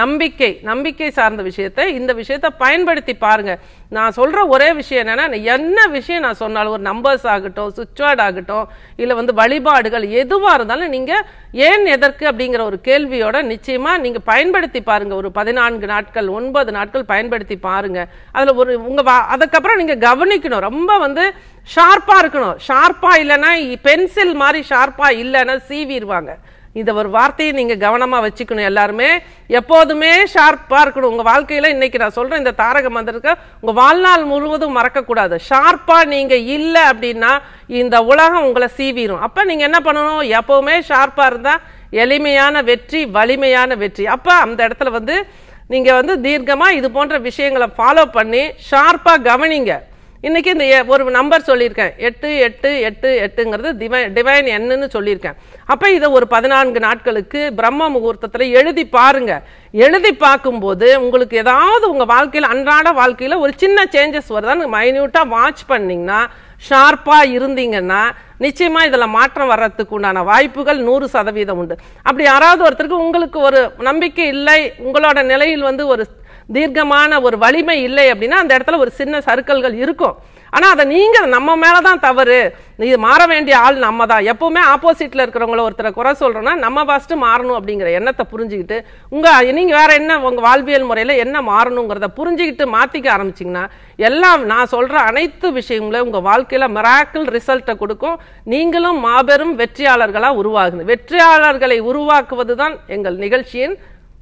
நம்பிக்கை நம்பிக்கை சார்ந்த விஷயத்தை இந்த விஷயத்தை பயன்படுத்தி பாருங்கள் நான் சொல்கிற ஒரே விஷயம் என்னென்னா என்ன விஷயம் நான் சொன்னாலும் ஒரு நம்பர்ஸ் ஆகட்டும் சுவிட்ச் வேர்ட் ஆகட்டும் இல்லை வந்து வழிபாடுகள் எதுவாக இருந்தாலும் நீங்கள் ஏன் எதற்கு அப்படிங்கிற ஒரு கேள்வியோட நிச்சயமாக நீங்கள் பயன்படுத்தி பாருங்கள் ஒரு பதினான்கு நாட்கள் ஒன்பது நாட்கள் பயன்படுத்தி பாருங்கள் அதில் ஒரு உங்கள் வா- அதுக்கப்புறம் நீங்கள் கவனிக்கணும். ரொம்ப வந்து ஷார்ப்பாக இருக்கணும். ஷார்ப்பாக இல்லைன்னா பென்சில் மாதிரி ஷார்ப்பாக இல்லைன்னா சீவிடுவாங்க. இந்த ஒரு வார்த்தையை நீங்க கவனமா வச்சுக்கணும் எல்லாருமே. எப்போதுமே ஷார்ப்பா இருக்கணும். உங்க வாழ்க்கையில இன்னைக்கு நான் சொல்றேன் இந்த தாரக மந்திரத்தை உங்க வாழ்நாள் முழுவதும் மறக்க கூடாது ஷார்ப்பா நீங்க இல்ல அப்படின்னா இந்த உலகம் உங்களை சீவிரும். அப்ப நீங்க என்ன பண்ணணும்? எப்பவுமே ஷார்ப்பா இருந்தா எளிமையான வெற்றி வலிமையான வெற்றி. அப்ப அந்த இடத்துல வந்து நீங்க வந்து தீர்க்கமா இது போன்ற விஷயங்களை ஃபாலோ பண்ணி ஷார்ப்பா கவனிங்க. இன்றைக்கி இந்த ஒரு நம்பர் சொல்லியிருக்கேன். எட்டு எட்டு எட்டு எட்டுங்கிறது டிவைன் டிவைன் என்னன்னு சொல்லியிருக்கேன். அப்போ இதை ஒரு பதினான்கு நாட்களுக்கு பிரம்ம முகூர்த்தத்தில் எழுதி பாருங்க. எழுதி பார்க்கும்போது உங்களுக்கு ஏதாவது உங்கள் வாழ்க்கையில் அன்றாட வாழ்க்கையில் ஒரு சின்ன சேஞ்சஸ் வருதான்னு மைன்யூட்டாக வாட்ச் பண்ணிங்கன்னா ஷார்ப்பாக இருந்தீங்கன்னா நிச்சயமாக இதில் மாற்றம் வர்றதுக்கு உண்டான வாய்ப்புகள் நூறு சதவீதம் உண்டு. அப்படி யாராவது ஒருத்தருக்கு உங்களுக்கு ஒரு நம்பிக்கை இல்லை உங்களோட நிலையில் வந்து ஒரு தீர்க்கமான ஒரு வலிமை இல்லை அப்படின்னா அந்த இடத்துல ஒரு சின்ன சருக்கல்கள் இருக்கும். ஆனால் அதை நீங்கள் நம்ம மேலே தான் தவறு. இது மாற வேண்டிய ஆள் நம்ம தான் எப்போவுமே ஆப்போசிட்டில் இருக்கிறவங்கள ஒருத்தரை குறை சொல்கிறோன்னா நம்ம ஃபஸ்ட்டு மாறணும் அப்படிங்கிற எண்ணத்தை புரிஞ்சுக்கிட்டு உங்கள் நீங்கள் வேறு என்ன உங்கள் வாழ்வியல் முறையில் என்ன மாறணுங்கிறத புரிஞ்சுக்கிட்டு மாற்றிக்க ஆரம்பிச்சிங்கன்னா எல்லாம் நான் சொல்கிற அனைத்து விஷயங்களும் உங்கள் வாழ்க்கையில் மிராக்கிள் ரிசல்ட்டை கொடுக்கும். நீங்களும் மாபெரும் வெற்றியாளர்களாக உருவாகுது வெற்றியாளர்களை உருவாக்குவது தான் எங்கள் நிகழ்ச்சியின்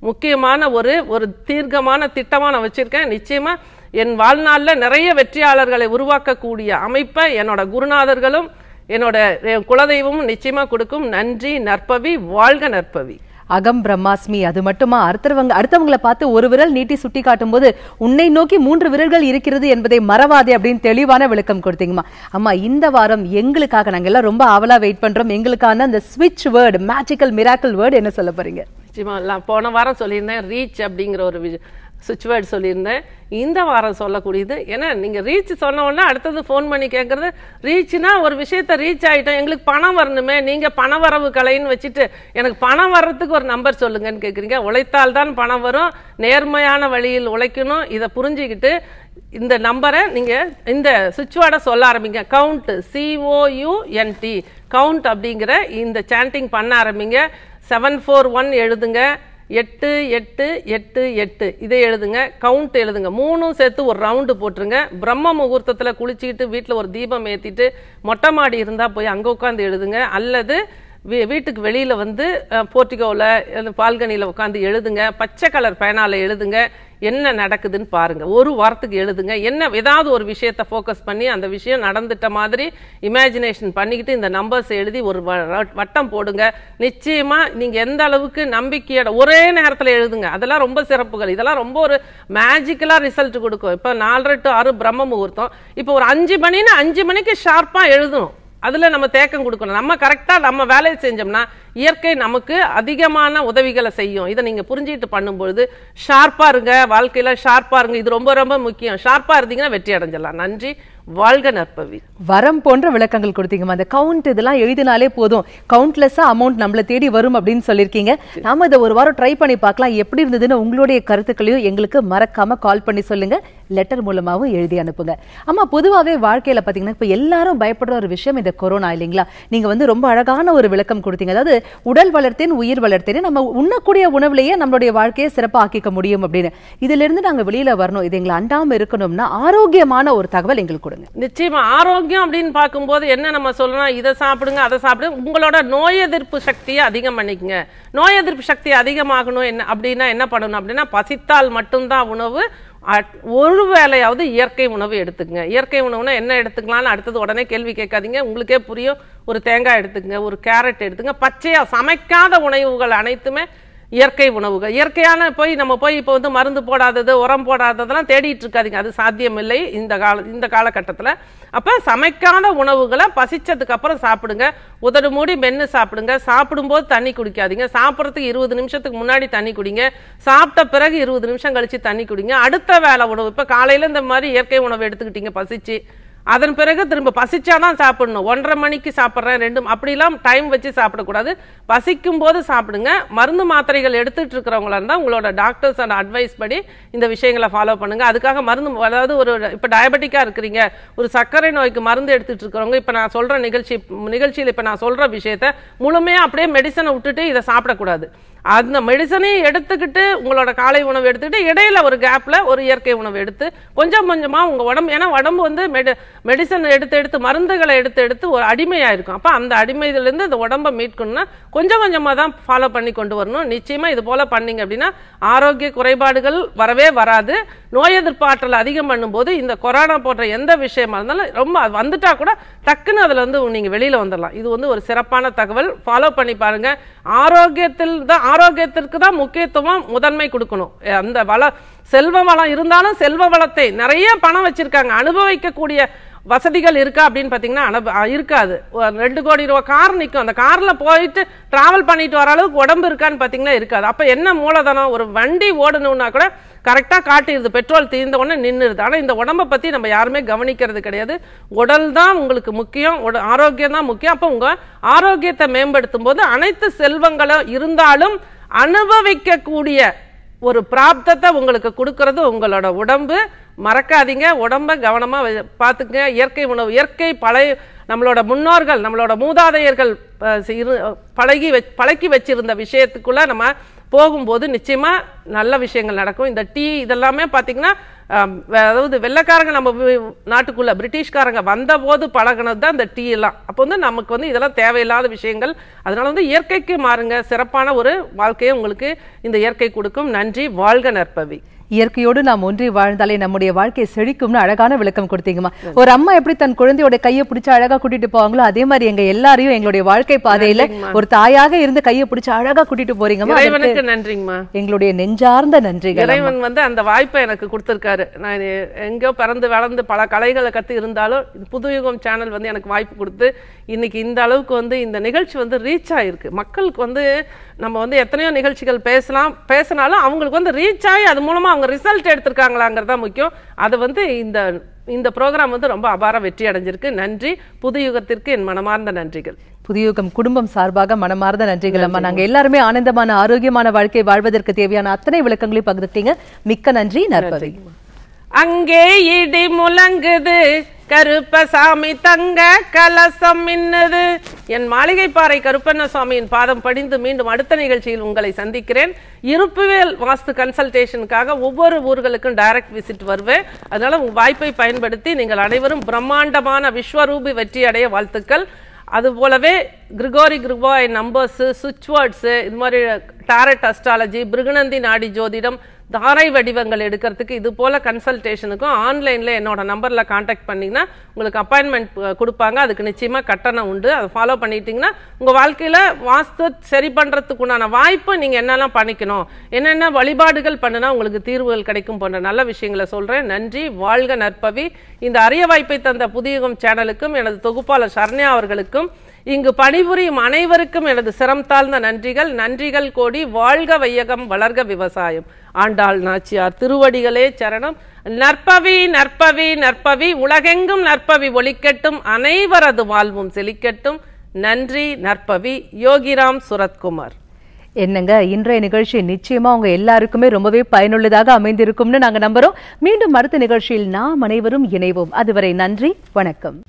முக்கியமான ஒரு ஒரு தீர்க்கமான திட்டமாக நான் வச்சுருக்கேன். நிச்சயமாக என் வாழ்நாளில் நிறைய வெற்றியாளர்களை உருவாக்கக்கூடிய அமைப்பை என்னோட குருநாதர்களும் என்னோட குலதெய்வமும் நிச்சயமாக கொடுக்கும். நன்றி நற்பவி வாழ்க நற்பவி. அகம் பிரம்மாஸ்மி. அது மட்டுமா? அடுத்தவங்க அடுத்தவங்களை பார்த்து ஒரு விரல் நீட்டி சுட்டி காட்டும் போது உன்னை நோக்கி மூன்று விரல்கள் இருக்கிறது என்பதை மறவாதே அப்படின்னு தெளிவான விளக்கம் கொடுத்தீங்கம்மா. அம்மா இந்த வாரம் எங்களுக்காக நாங்க எல்லாம் ரொம்ப ஆவலா வெயிட் பண்றோம். எங்களுக்கான அந்த ஸ்விட்ச் வேர்டு மேஜிக்கல் மிராக்கல் வேர்டு என்ன சொல்ல போறீங்க? நிச்சயமா போன வாரம் சொல்லியிருந்தேன் ரீச் அப்படிங்கிற ஒரு சுவிட்ச் வேர்டு சொல்லியிருந்தேன். இந்த வாரம் சொல்லக்கூடியது ஏன்னா நீங்கள் ரீச் சொன்ன உடனே அடுத்தது ஃபோன் பண்ணி கேட்குறது ரீச்னா ஒரு விஷயத்த ரீச் ஆகிட்டோம் எங்களுக்கு பணம் வரணுமே நீங்கள் பண வரவு கலைன்னு வச்சுட்டு எனக்கு பணம் வர்றதுக்கு ஒரு நம்பர் சொல்லுங்கன்னு கேட்குறீங்க. உழைத்தால் தான் பணம் வரும் நேர்மையான வழியில் உழைக்கணும் இதை புரிஞ்சுக்கிட்டு இந்த நம்பரை நீங்கள் இந்த சுவிட்ச் வேர்டை சொல்ல ஆரம்பிங்க. கவுண்ட் சிஓயூஎன்டி கவுண்ட் அப்படிங்கிற இந்த சாண்டிங் பண்ண ஆரம்பிங்க. செவன் ஃபோர் ஒன் எழுதுங்க. எட்டு எட்டு எட்டு எட்டு. இதை எழுதுங்க கவுண்ட் எழுதுங்க. மூணும் சேர்த்து ஒரு ரவுண்டு போட்டுருங்க. பிரம்ம முகூர்த்தத்தில் குளிச்சுக்கிட்டு வீட்டில் ஒரு தீபம் ஏற்றிட்டு மொட்டை மாடி இருந்தால் போய் அங்கே உட்காந்து எழுதுங்க. அல்லது வீ- வீட்டுக்கு வெளியில் வந்து போர்ட்டிகோவில் பால்கனியில் உட்காந்து எழுதுங்க பச்சை கலர் பேனாவில் எழுதுங்க என்ன நடக்குதுன்னு பாருங்கள் ஒரு வாரத்துக்கு எழுதுங்க. என்ன ஏதாவது ஒரு விஷயத்தை ஃபோக்கஸ் பண்ணி அந்த விஷயம் நடந்துட்ட மாதிரி இமேஜினேஷன் பண்ணிக்கிட்டு இந்த நம்பர்ஸ் எழுதி ஒரு வ- வட்டம் போடுங்க. நிச்சயமாக நீங்கள் எந்த அளவுக்கு நம்பிக்கையோட ஒரே நேரத்தில் எழுதுங்க. அதெல்லாம் ரொம்ப சிறப்புகள். இதெல்லாம் ரொம்ப ஒரு மேஜிக்கலாக ரிசல்ட் கொடுக்கும். இப்போ நாலரை டு ஆறு பிரம்ம முகூர்த்தம். இப்போ ஒரு அஞ்சு மணின்னு அஞ்சு மணிக்கு ஷார்ப்பாக எழுதணும். அதுல நம்ம தேக்கம் கொடுக்கணும். நம்ம கரெக்டா நம்ம வேலையை செஞ்சோம்னா இயற்கை நமக்கு அதிகமான உதவிகளை செய்யும். இதை நீங்க புரிஞ்சுக்கிட்டு பண்ணும்பொழுது ஷார்ப்பா இருங்க. வாழ்க்கையில ஷார்ப்பா இருங்க. இது ரொம்ப ரொம்ப முக்கியம். ஷார்ப்பா இருந்தீங்கன்னா வெற்றி அடைஞ்சிடலாம். நன்றி. வாழ்க நற்பவி. வரம் போன்ற விளக்கங்கள் கொடுத்தீங்கம்மா. அந்த கவுண்ட் இதெல்லாம் எழுதினாலே போதும். கவுண்ட்லெஸ்ஸா அமௌண்ட் நம்மள தேடி வரும் அப்படின்னு சொல்லியிருக்கீங்க. நாம இதை ஒரு வாரம் ட்ரை பண்ணி பார்க்கலாம். எப்படி இருந்ததுன்னு உங்களுடைய கருத்துக்களையும் எங்களுக்கு மறக்காம கால் பண்ணி சொல்லுங்க. லெட்டர் மூலமாகவும் எழுதி அனுப்புங்க. அம்மா பொதுவாகவே வாழ்க்கையில பாத்தீங்கன்னா இப்ப எல்லாரும் பயப்படுற ஒரு விஷயம் இந்த கொரோனா இல்லைங்களா? நீங்க வந்து ரொம்ப அழகான ஒரு விளக்கம் கொடுத்தீங்க. அதாவது உடல் வளர்த்தேன் உயிர் வளர்த்தேன் நம்ம உண்ணக்கூடிய உணவுலயே நம்மளுடைய வாழ்க்கையை சிறப்பாக ஆக்கிக்க முடியும் அப்படின்னு. இதுல இருந்து நாங்க வெளியில வரணும். இது எங்களை அண்டாம இருக்கணும்னா ஆரோக்கியமான ஒரு தகவல் எங்களுக்கு கொடுங்க. நிச்சயமா ஆரோக்கியம் அப்படின்னு பார்க்கும்போது என்ன நம்ம சொல்லணும்? இதை சாப்பிடுங்க அதை சாப்பிடுங்க. உங்களோட நோய் எதிர்ப்பு சக்தியை அதிகம் பண்ணிக்கங்க. நோய் எதிர்ப்பு சக்தி அதிகமாகணும் என்ன அப்படின்னா என்ன பண்ணணும் அப்படின்னா பசித்தால் மட்டும்தான் உணவு அட்- ஒரு வேலையாவது இயற்கை உணவு எடுத்துக்கங்க. இயற்கை உணவுனா என்ன எடுத்துக்கலாம்னு அடுத்தது உடனே கேள்வி கேட்காதீங்க. உங்களுக்கே புரியும். ஒரு தேங்காய் எடுத்துக்கங்க ஒரு கேரட் எடுத்துங்க பச்சையா சமைக்காத உணவுகள் அனைத்துமே இயற்கை உணவுகள் இயற்கையான போய் நம்ம போய் இப்போ வந்து மருந்து போடாதது உரம் போடாததெல்லாம் தேடிட்டு இருக்காதிங்க. அது சாத்தியமில்லை இந்த கால இந்த காலகட்டத்தில். அப்போ சமைக்காத உணவுகளை பசிச்சதுக்கு அப்புறம் சாப்பிடுங்க. உதடு மூடி மென்று சாப்பிடுங்க. சாப்பிடும்போது தண்ணி குடிக்காதீங்க. சாப்பிட்றதுக்கு இருபது நிமிஷத்துக்கு முன்னாடி தண்ணி குடிங்க. சாப்பிட்ட பிறகு இருபது நிமிஷம் கழித்து தண்ணி குடிங்க. அடுத்த வேலை உணவு. இப்போ காலையில் இந்த மாதிரி இயற்கை உணவு எடுத்துக்கிட்டீங்க பசிச்சு. அதன் பிறகு திரும்ப பசிச்சாதான் சாப்பிடணும். ஒன்றரை மணிக்கு சாப்பிட்றேன் ரெண்டு அப்படிலாம் டைம் வச்சு சாப்பிடக்கூடாது. பசிக்கும் போது சாப்பிடுங்க. மருந்து மாத்திரைகள் எடுத்துட்டு இருக்கிறவங்களா இருந்தால் உங்களோட டாக்டர்ஸ் அண்ட் அட்வைஸ் படி இந்த விஷயங்களை ஃபாலோ பண்ணுங்க. அதுக்காக மருந்து அதாவது ஒரு இப்போ டயபெட்டிக்காக இருக்கிறீங்க. ஒரு சர்க்கரை நோய்க்கு மருந்து எடுத்துட்டு இருக்கிறவங்க இப்போ நான் சொல்கிற நிகழ்ச்சி நிகழ்ச்சியில் இப்போ நான் சொல்கிற விஷயத்த முழுமையாக அப்படியே மெடிசனை விட்டுட்டு இதை சாப்பிடக்கூடாது. அந்த மெடிசனையும் எடுத்துக்கிட்டு உங்களோட காலை உணவு எடுத்துக்கிட்டு இடையில ஒரு கேப்ல ஒரு இயற்கை உணவு எடுத்து கொஞ்சம் கொஞ்சமா உங்க உடம்பு ஏன்னா உடம்பு வந்து மெடி மெடிசன் எடுத்து எடுத்து மருந்துகளை எடுத்து எடுத்து ஒரு அடிமையாக இருக்கும். அப்போ அந்த அடிமையிலேருந்து இந்த உடம்பை மீட்கணும்னா கொஞ்சம் கொஞ்சமாக தான் ஃபாலோ பண்ணி கொண்டு வரணும். நிச்சயமாக இது போல் பண்ணீங்க அப்படின்னா ஆரோக்கிய குறைபாடுகள் வரவே வராது. நோய் எதிர்ப்பாற்றல் அதிகம் பண்ணும்போது இந்த கொரோனா போன்ற எந்த விஷயமா இருந்தாலும் ரொம்ப அது வந்துட்டா கூட டக்குன்னு அதில் வந்து நீங்கள் வெளியில் வந்துடலாம். இது வந்து ஒரு சிறப்பான தகவல். ஃபாலோ பண்ணி பாருங்க. ஆரோக்கியத்தில் தான் ஆரோக்கியத்திற்கு தான் முக்கியத்துவம் முதன்மை கொடுக்கணும். அந்த வள செல்வ வளம் இருந்தாலும் செல்வ வளத்தை நிறைய பணம் வச்சிருக்காங்க. அனுபவிக்கக்கூடிய வசதிகள் இருக்கா அப்படின்னு பார்த்தீங்கன்னா அனுப- இருக்காது. ரெண்டு கோடி ரூபா கார் நிற்கும் அந்த காரில் போயிட்டு டிராவல் பண்ணிட்டு வர அளவுக்கு உடம்பு இருக்கான்னு பார்த்தீங்கன்னா இருக்காது. அப்போ என்ன மூலதனம்? ஒரு வண்டி ஓடணும்னா கூட கரெக்டாக காட்டிடுது. பெட்ரோல் தீர்ந்த உடனே நின்றுடுது ஆனால் இந்த உடம்பை பற்றி நம்ம யாருமே கவனிக்கிறது கிடையாது. உடல் தான் உங்களுக்கு முக்கியம். உட ஆரோக்கியம் தான் முக்கியம். அப்போ உங்கள் ஆரோக்கியத்தை மேம்படுத்தும் போது அனைத்து செல்வங்களும் இருந்தாலும் அனுபவிக்கக்கூடிய ஒரு பிராப்தத்தை உங்களுக்கு கொடுக்கறது உங்களோட உடம்பு. மறக்காதீங்க. உடம்ப கவனமாக வ- பார்த்துங்க இயற்கை உணவு இயற்கை பழைய நம்மளோட முன்னோர்கள் நம்மளோட மூதாதையர்கள் பழகி வச் பழக்கி வச்சிருந்த விஷயத்துக்குள்ளே நம்ம போகும்போது நிச்சயமாக நல்ல விஷயங்கள் நடக்கும். இந்த டீ இதெல்லாமே பார்த்திங்கன்னா அதாவது வெள்ளைக்காரங்க நம்ம நாட்டுக்குள்ளே நாட்டுக்குள்ள பிரிட்டிஷ்காரங்க வந்தபோது பழகினது தான் இந்த டீ எல்லாம். அப்போ வந்து நமக்கு வந்து இதெல்லாம் தேவையில்லாத விஷயங்கள். அதனால வந்து இயற்கைக்கு மாறுங்க. சிறப்பான ஒரு வாழ்க்கையை உங்களுக்கு இந்த இயற்கை கொடுக்கும். நன்றி. வாழ்க நற்பவி. இயற்கையோடு நாம் ஒன்றி வாழ்ந்தாலே நம்முடைய வாழ்க்கை செழிக்கும்னு அழகான விளக்கம் கொடுத்தீங்கம்மா. ஒரு அம்மா எப்படி தன் குழந்தையோட கையை பிடிச்சு அழகா கூட்டிட்டு போவாங்களோ அதே மாதிரி எங்க எல்லாரையும் எங்களுடைய வாழ்க்கை பாதையில ஒரு தாயாக இருந்து கையை பிடிச்சு அழகா கூட்டிட்டு போறீங்கம்மா. நன்றிங்கம்மா. எங்களுடைய நெஞ்சார்ந்த நன்றிகள் இறைவன் வந்து அந்த வாய்ப்பை எனக்கு கொடுத்திருக்காரு. நான் எங்கேயோ பிறந்து வளர்ந்து பல கலைகளை கத்து இருந்தாலும் புதுயுகம் சேனல் வந்து எனக்கு வாய்ப்பு கொடுத்து இன்னைக்கு இந்த அளவுக்கு வந்து இந்த நிகழ்ச்சி வந்து ரீச் ஆயிருக்கு. மக்களுக்கு வந்து நம்ம வந்து எத்தனையோ நிகழ்ச்சிகள் பேசலாம் பேசினாலும் அவங்களுக்கு வந்து ரீச் ஆகி அது மூலமா அவங்க ரிசல்ட் எடுத்திருக்காங்களாங்கிறது தான் முக்கியம். அது வந்து இந்த இந்த ப்ரோக்ராம் வந்து ரொம்ப அபார வெற்றி அடைஞ்சிருக்கு. நன்றி. புதுயுகத்திற்கு என் மனமார்ந்த நன்றிகள். புதியுகம் குடும்பம் சார்பாக மனமார்ந்த நன்றிகள் அம்மா. நாங்க எல்லாருமே ஆனந்தமான ஆரோக்கியமான வாழ்க்கை வாழ்வதற்கு தேவையான அத்தனை விளக்கங்களையும் பகிர்ந்துட்டீங்க மிக்க நன்றி நற்பவி அங்கே இடி முழங்குது. கருப்பசாமி தங்க கலசம் மின்னுது. என் மாளிகைப்பாறை கருப்பண்ணசாமியின் பாதம் படிந்து மீண்டும் அடுத்த நிகழ்ச்சியில் உங்களை சந்திக்கிறேன். இருப்புவேல் வாஸ்து கன்சல்டேஷனுக்காக ஒவ்வொரு ஊர்களுக்கும் டைரக்ட் விசிட் வருவேன். அதனால உங்க வாய்ப்பை பயன்படுத்தி நீங்கள் அனைவரும் பிரம்மாண்டமான விஸ்வரூபி வெற்றி அடைய வாழ்த்துக்கள். அது போலவே கிரிகோரி கிரிகோய் நம்பர்ஸு சுவிட்ச் வேர்ட்ஸு இது மாதிரி டாரட் அஸ்ட்ராலஜி பிருகுநந்தி நாடி ஜோதிடம் தாரை வடிவங்கள் எடுக்கிறதுக்கு இது போல கன்சல்டேஷனுக்கும் ஆன்லைனில் என்னோட நம்பரில் காண்டாக்ட் பண்ணிங்கன்னா உங்களுக்கு அப்பாயின்மெண்ட் கொடுப்பாங்க. அதுக்கு நிச்சயமாக கட்டணம் உண்டு. அதை ஃபாலோ பண்ணிட்டீங்கன்னா உங்கள் வாழ்க்கையில் வாஸ்து சரி பண்ணுறதுக்கு உண்டான வாய்ப்பு நீங்கள் என்னெல்லாம் பண்ணிக்கணும் என்னென்ன வழிபாடுகள் பண்ணினா உங்களுக்கு தீர்வுகள் கிடைக்கும் போன்ற நல்ல விஷயங்களை சொல்கிறேன் நன்றி. வாழ்க நற்பவி. இந்த அரிய வாய்ப்பை தந்த புதியகம் சேனலுக்கும் எனது தொகுப்பாளர் சரண்யா அவர்களுக்கும் இங்கு பணிபுரியும் அனைவருக்கும் எனது சிரம் தாழ்ந்த நன்றிகள். நன்றிகள் கோடி. வாழ்க வையகம் வளர்க விவசாயம். ஆண்டாள் நாச்சியார் திருவடிகளே சரணம். நற்பவி நற்பவி நற்பவி. உலகெங்கும் நற்பவி ஒழிக்கட்டும் அனைவரது வாழ்வும் செழிக்கட்டும். நன்றி நற்பவி. யோகிராம் சுரத்குமார். என்னங்க இன்றைய நிகழ்ச்சி நிச்சயமா உங்க எல்லாருக்குமே ரொம்பவே பயனுள்ளதாக அமைந்திருக்கும்னு நாங்க நம்புறோம். மீண்டும் அடுத்த நிகழ்ச்சியில் நாம் அனைவரும் இணைவோம். அதுவரை நன்றி வணக்கம்.